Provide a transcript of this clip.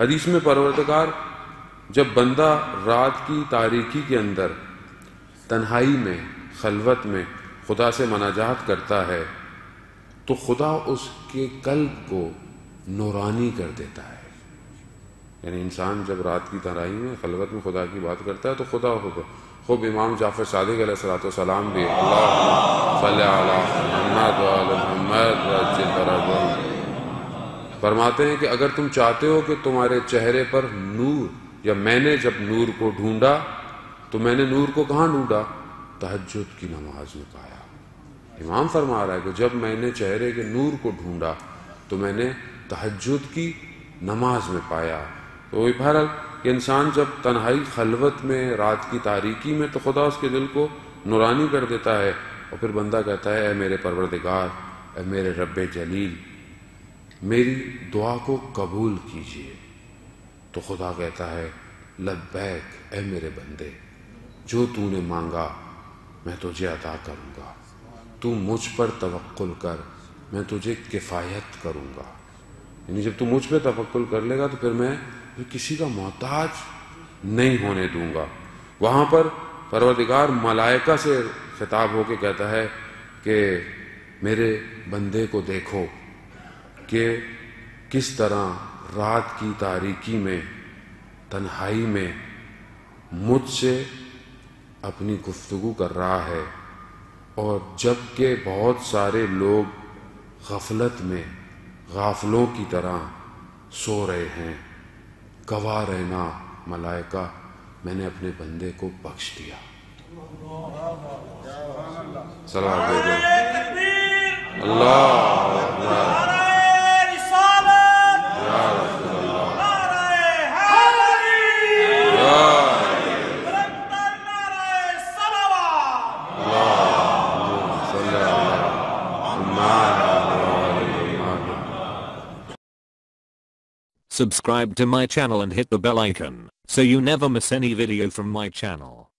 हदीस में परवरदगार, जब बंदा रात की तारीकी के अंदर तन्हाई में, खलवत में खुदा से मनाजात करता है तो खुदा उसके कल्ब को नूरानी कर देता है। यानी इंसान जब रात की तराई में, खलवत में खुदा की बात करता है तो खुदा खुद खूब इमाम जाफ़र सादिक सलाम भी फरमाते हैं कि अगर तुम चाहते हो कि तुम्हारे चेहरे पर नूर, या मैंने जब नूर को ढूंढा तो मैंने नूर को कहाँ ढूंढा? तहजद की नमाज़ में पाया। इमाम फरमा रहा है कि जब मैंने चेहरे के नूर को ढूंढा तो मैंने तहजद की नमाज़ में पाया। तो बहरहाल इंसान जब तन्हाई खलवत में, रात की तारीकी में तो खुदा उसके दिल को नुरानी कर देता है, और फिर बंदा कहता है ए मेरे परवरदिगार ए मेरे रब जलील मेरी दुआ को कबूल कीजिए। तो खुदा कहता है, लब्बैक ए मेरे बंदे, जो तूने मांगा, मैं तुझे अदा करूँगा। तू मुझ पर तवक्ल कर, मैं तुझे किफ़ायत करूँगा। यानी जब तू मुझ पर तवक्ल कर लेगा तो फिर मैं किसी का मोहताज नहीं होने दूँगा। वहाँ पर परवदिगार मलाइका से खिताब होके कहता है कि मेरे बंदे को देखो कि किस तरह रात की तारीकी में, तन्हाई में मुझसे अपनी गुफ्तगु कर रहा है और जबकि बहुत सारे लोग गफलत में, गाफलों की तरह सो रहे हैं। गवा रहना मलाइका, मैंने अपने बंदे को बख्श दिया। सलाह अल्लाह। Subscribe to my channel and hit the bell icon, so you never miss any video from my channel.